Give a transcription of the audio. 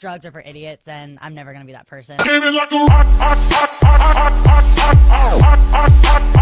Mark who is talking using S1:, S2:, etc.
S1: drugs are for idiots, and I'm never gonna be that person.